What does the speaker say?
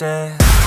monster